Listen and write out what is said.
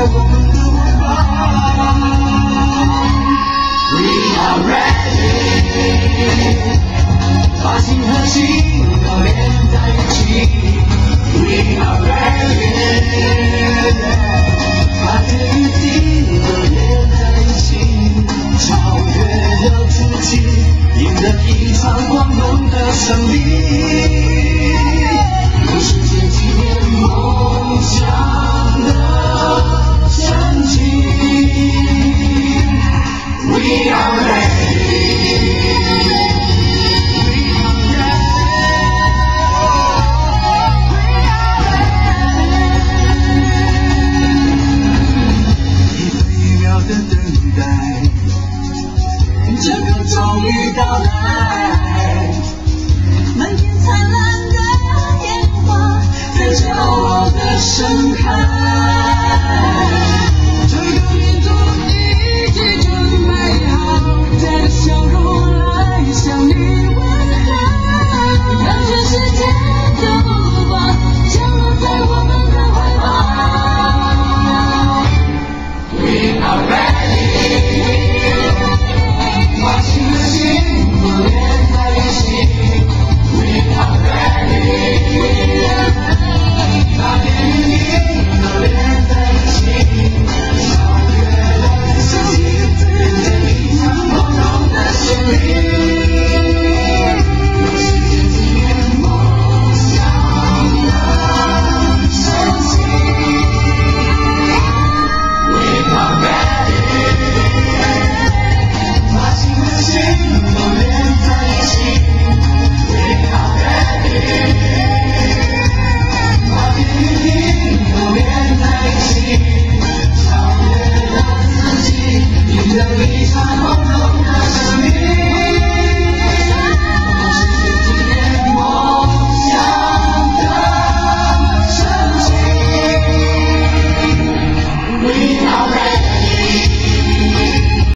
我们 we are ready 把心和心都连在一起 we are ready 一起超越了自己赢得一场光荣的胜利。来，这个终于到来。